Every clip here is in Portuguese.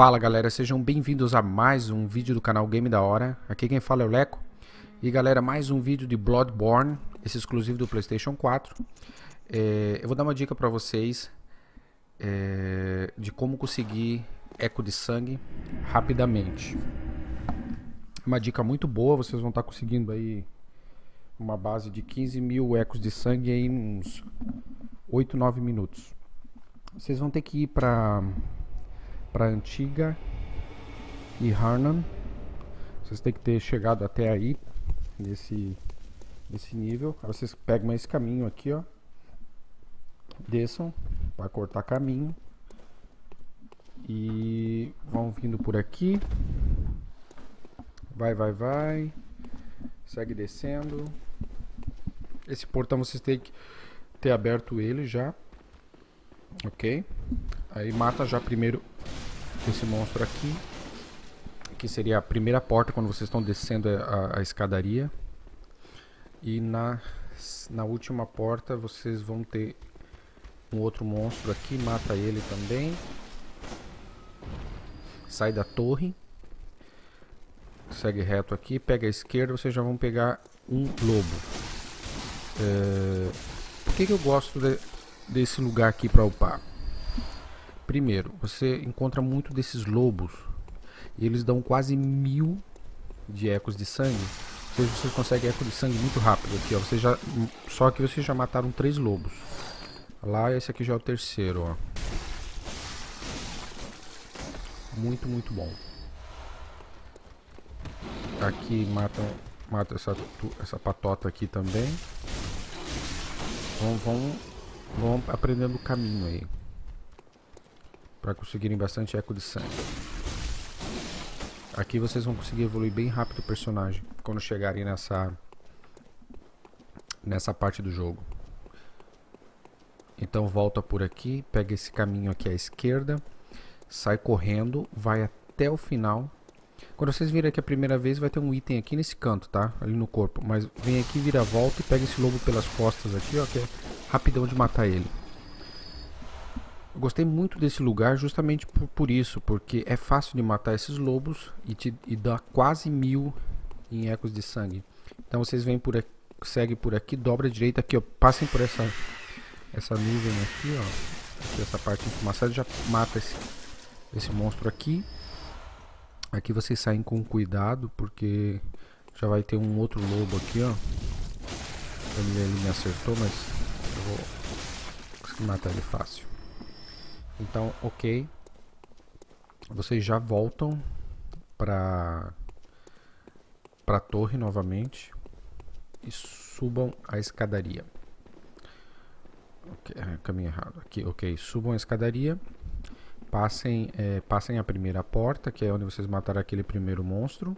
Fala galera, sejam bem-vindos a mais um vídeo do canal Game da Hora. Aqui quem fala é o Leco. E galera, mais um vídeo de Bloodborne, esse exclusivo do PlayStation 4. É, eu vou dar uma dica para vocês é, de como conseguir eco de sangue rapidamente. Uma dica muito boa, vocês vão estar conseguindo aí uma base de 15 mil ecos de sangue em uns 8, 9 minutos. Vocês vão ter que ir para para Antiga e Harnan. Vocês têm que ter chegado até aí, nesse, nesse nível. Aí vocês pegam esse caminho aqui, ó. Desçam, vai cortar caminho. E vão vindo por aqui. Vai, vai, vai. Segue descendo. Esse portão vocês têm que ter aberto ele já. Ok? Aí mata já primeiro esse monstro aqui. Que seria a primeira porta quando vocês estão descendo a, a escadaria. E na, na última porta vocês vão ter um outro monstro aqui. Mata ele também. Sai da torre. Segue reto aqui. Pega a esquerda. Vocês já vão pegar um lobo. É... Por que, que eu gosto de, desse lugar aqui para upar? Primeiro, você encontra muito desses lobos e eles dão quase mil de ecos de sangue. Ou seja, vocês conseguem eco de sangue muito rápido aqui, ó. Você já, só que vocês já mataram três lobos. Lá, esse aqui já é o terceiro, ó. Muito, muito bom. Aqui matam, mata essa, essa patota aqui também. Vão, vão, vão aprendendo o caminho aí para conseguirem bastante eco de sangue. Aqui vocês vão conseguir evoluir bem rápido o personagem quando chegarem nessa nessa parte do jogo. Então volta por aqui, pega esse caminho aqui à esquerda, sai correndo, vai até o final. Quando vocês virem aqui a primeira vez, vai ter um item aqui nesse canto, tá? Ali no corpo. Mas vem aqui, vira a volta e pega esse lobo pelas costas aqui, ó, que é rapidão de matar ele. Eu gostei muito desse lugar justamente por, por, isso, porque é fácil de matar esses lobos e, te, e dá quase mil em ecos de sangue. Então vocês vêm por aqui, segue por aqui, dobra a direita aqui, ó, passem por essa essa nuvem aqui, ó, aqui essa parte enfumaçada já mata esse esse monstro aqui. Aqui vocês saem com cuidado, porque já vai ter um outro lobo aqui, ó. Ele, me acertou, mas eu vou conseguir matar ele fácil. Então, ok. Vocês já voltam para para a torre novamente e subam a escadaria. Okay, é, caminho errado aqui. Ok, subam a escadaria. Passem, é, passem a primeira porta, que é onde vocês mataram aquele primeiro monstro.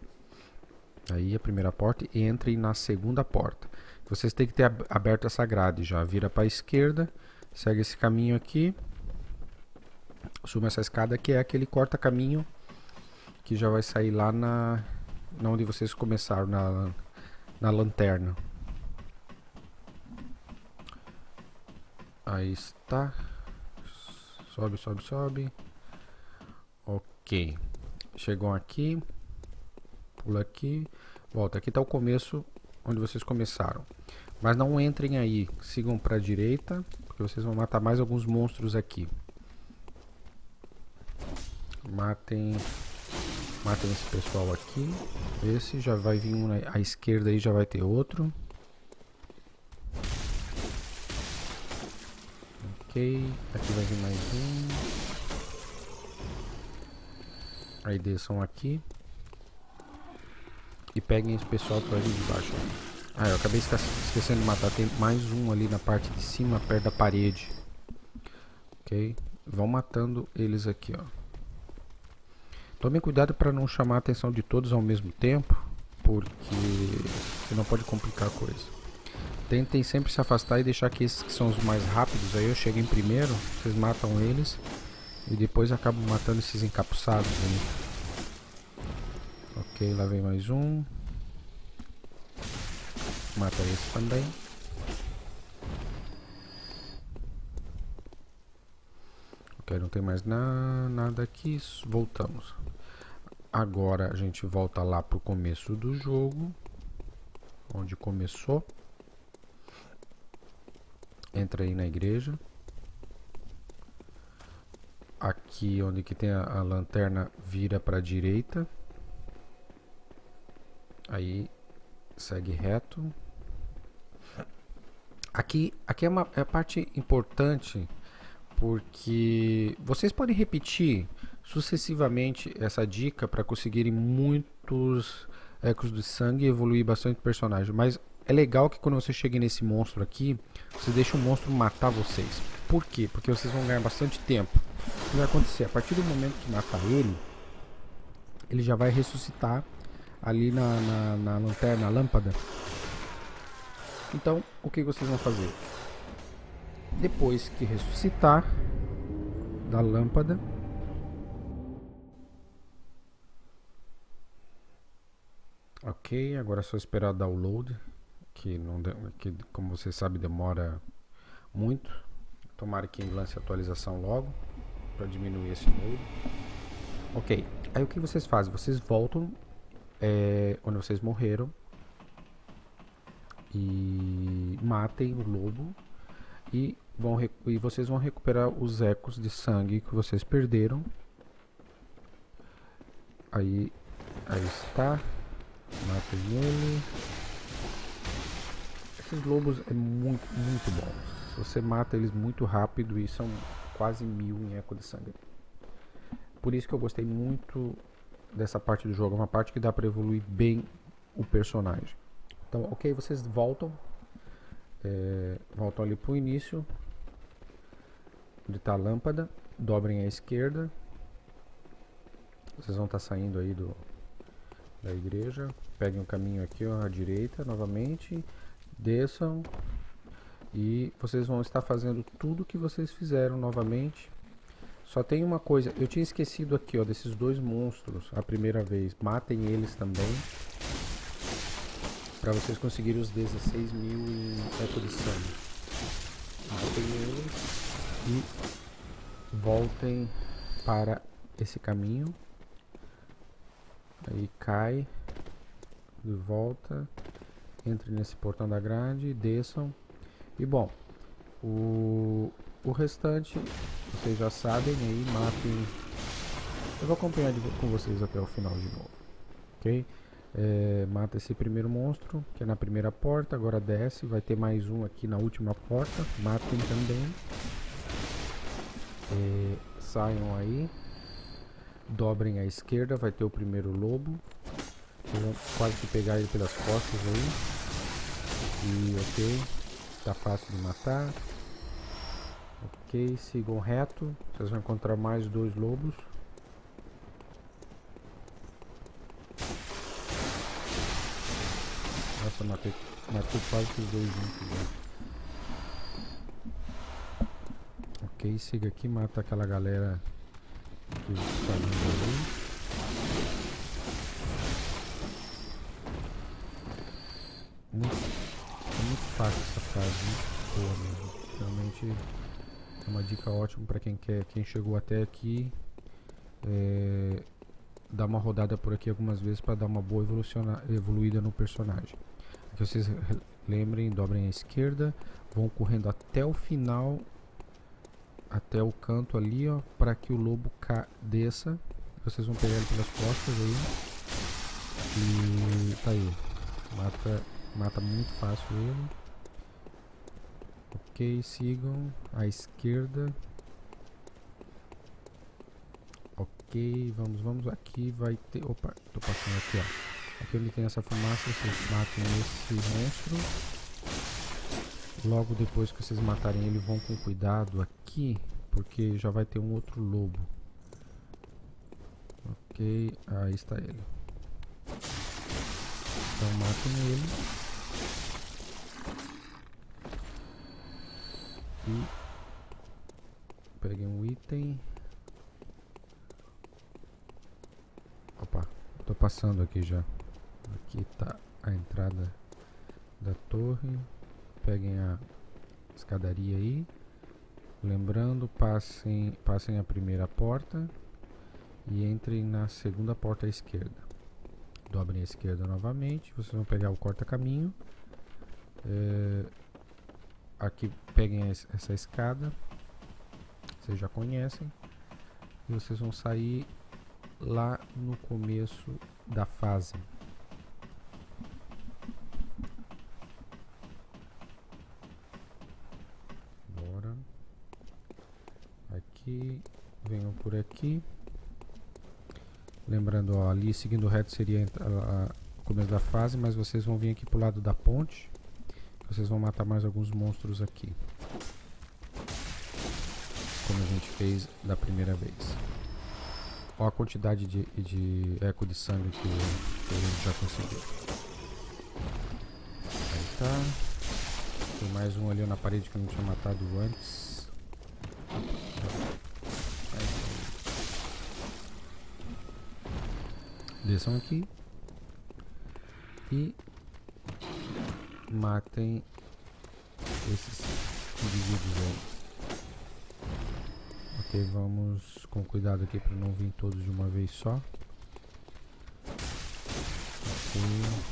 Aí a primeira porta e entrem na segunda porta. Vocês têm que ter aberto essa grade já. Vira para a esquerda, segue esse caminho aqui suba essa escada que é aquele corta-caminho que já vai sair lá na, na onde vocês começaram, na, na lanterna. Aí está. Sobe, sobe, sobe. Ok. Chegam aqui. Pula aqui. Volta. Aqui está o começo onde vocês começaram. Mas não entrem aí. Sigam para a direita. Porque vocês vão matar mais alguns monstros aqui. Matem. Matem esse pessoal aqui. Esse já vai vir um à esquerda aí, já vai ter outro. Ok. Aqui vai vir mais um. Aí desçam aqui. E peguem esse pessoal que vai vir de baixo. Ah, eu acabei esquecendo de matar. Tem mais um ali na parte de cima, perto da parede. Ok. Vão matando eles aqui, ó. Tomem cuidado para não chamar a atenção de todos ao mesmo tempo, porque senão pode complicar a coisa. Tentem sempre se afastar e deixar que esses que são os mais rápidos, aí eu chego em primeiro, vocês matam eles e depois acabo matando esses encapuçados aí. Ok, lá vem mais um. Mata esse também. Não tem mais na, nada aqui. Voltamos. Agora a gente volta lá pro começo do jogo. Onde começou. Entra aí na igreja. Aqui onde que tem a, a lanterna vira para a direita. Aí segue reto. Aqui, aqui é uma é a parte importante porque vocês podem repetir sucessivamente essa dica para conseguirem muitos ecos de sangue e evoluir bastante o personagem. Mas é legal que quando você chega nesse monstro aqui, você deixa o monstro matar vocês. Por quê? Porque vocês vão ganhar bastante tempo. O que vai acontecer? A partir do momento que matar ele, ele já vai ressuscitar ali na, na, na lanterna, na lâmpada. Então, o que vocês vão fazer? Depois que ressuscitar da lâmpada, Ok, agora é só esperar download, que, não que como você sabe demora muito. Tomara que lance a atualização logo, para diminuir esse load. Ok, aí o que vocês fazem? Vocês voltam é, onde vocês morreram e matem o lobo e vão e vocês vão recuperar os ecos de sangue que vocês perderam. Aí, aí está. Matem ele. Esses lobos é muito, muito bom. Você mata eles muito rápido e são quase mil em eco de sangue. Por isso que eu gostei muito dessa parte do jogo. É uma parte que dá para evoluir bem o personagem. Então, ok, vocês voltam. É, voltam ali pro início onde está a lâmpada, dobrem à esquerda. Vocês vão estar tá saindo aí do, da igreja. Peguem o caminho aqui ó, à direita novamente. Desçam. E vocês vão estar fazendo tudo que vocês fizeram novamente. Só tem uma coisa, eu tinha esquecido aqui ó, desses dois monstros a primeira vez. Matem eles também. Para vocês conseguirem os 16 mil em eco de sangue. Matem eles e voltem para esse caminho. Aí cai de volta, entre nesse portão da grade, desçam. E bom, o, o restante vocês já sabem, aí matem. Eu vou acompanhar de, com vocês até o final de novo, ok? É, mata esse primeiro monstro, que é na primeira porta, agora desce, vai ter mais um aqui na última porta, matem também. É, saiam aí. Dobrem à esquerda, vai ter o primeiro lobo. Vão quase que pegar ele pelas costas aí. E ok. Tá fácil de matar. Ok, sigam reto. Vocês vão encontrar mais dois lobos. Nossa, matei, matei quase os dois juntos. Né? Ok, siga aqui, mata aquela galera que está vindo ali. Muito, muito fácil essa muito boa mesmo. Realmente é uma dica ótima para quem quer, quem chegou até aqui. É, dar uma rodada por aqui algumas vezes para dar uma boa evoluída no personagem. Que vocês lembrem, dobrem à esquerda, vão correndo até o final até o canto ali, ó, para que o lobo desça. Vocês vão pegar ele pelas costas aí. E tá aí. Mata, mata muito fácil ele. Ok, sigam à esquerda. Ok, vamos, vamos aqui, vai ter... Opa, tô passando aqui, ó. Aqui onde tem essa fumaça, vocês matam esse monstro. Logo depois que vocês matarem ele, vão com cuidado aqui, porque já vai ter um outro lobo. Ok, aí está ele. Então matem ele. E peguem um item. Opa, tô passando aqui já. Aqui está a entrada da torre. Peguem a escadaria aí. Lembrando, passem, passem a primeira porta e entrem na segunda porta à esquerda. Dobrem à esquerda novamente, vocês vão pegar o corta-caminho. É, aqui peguem essa escada, vocês já conhecem. E vocês vão sair lá no começo da fase. Bora. Aqui, venham por aqui. Lembrando, ó, ali seguindo reto seria o começo da fase, mas vocês vão vir aqui pro lado da ponte. Vocês vão matar mais alguns monstros aqui. Como a gente fez da primeira vez. Olha a quantidade de, de eco de sangue que, que a gente já conseguiu. Aí tá. Tem mais um ali na parede que eu não tinha matado antes. Desçam aqui. E matem esses indivíduos aí. Ok, vamos com cuidado aqui para não vir todos de uma vez só. Ok.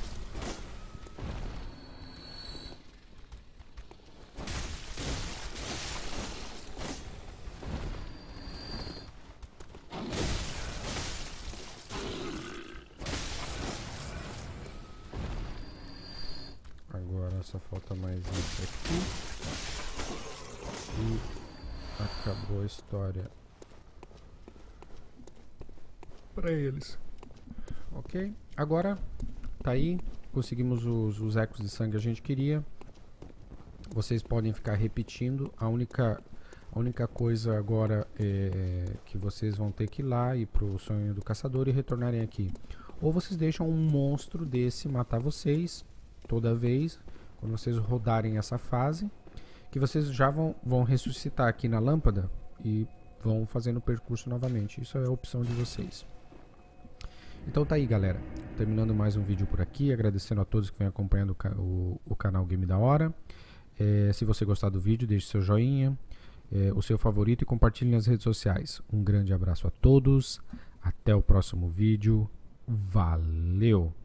Só falta mais esse aqui. E acabou a história para eles. Ok? Agora tá aí, conseguimos os, os ecos de sangue que a gente queria. Vocês podem ficar repetindo. A única, a única coisa agora é que vocês vão ter que ir lá e pro sonho do caçador e retornarem aqui. Ou vocês deixam um monstro desse matar vocês toda vez quando vocês rodarem essa fase que vocês já vão, vão ressuscitar aqui na lâmpada e vão fazendo o percurso novamente. Isso é a opção de vocês. Então tá aí, galera. Terminando mais um vídeo por aqui. Agradecendo a todos que vêm acompanhando o, o canal Game da Hora. É, se você gostar do vídeo, deixe seu joinha, é, o seu favorito e compartilhe nas redes sociais. Um grande abraço a todos. Até o próximo vídeo. Valeu!